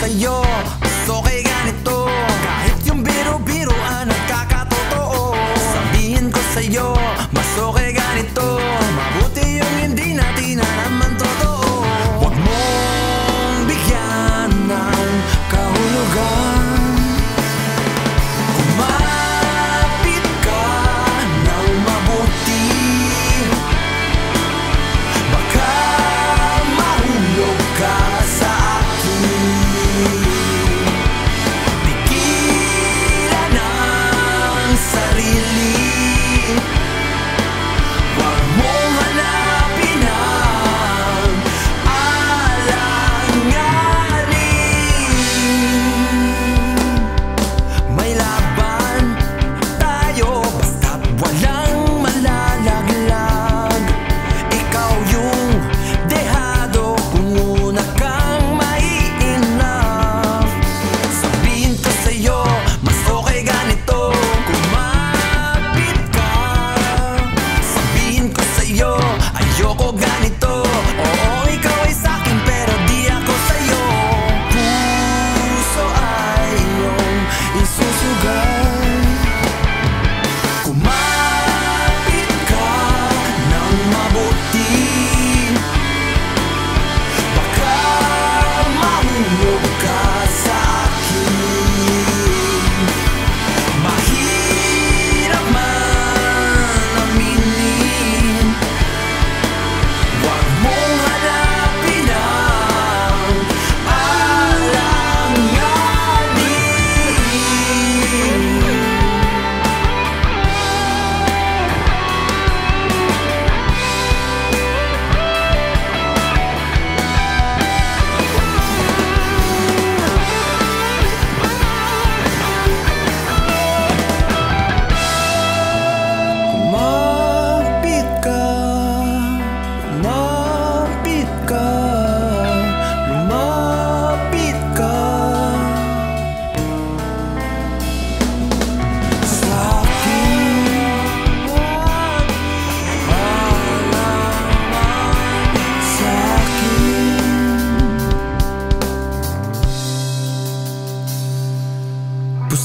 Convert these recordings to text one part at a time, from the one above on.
sa'yo. So kay ganito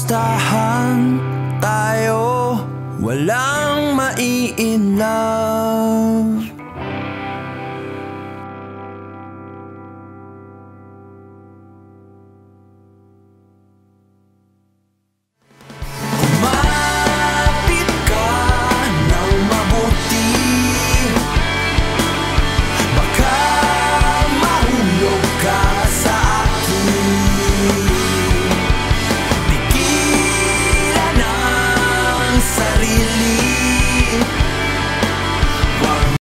Dahan tayo? Walang mai-in love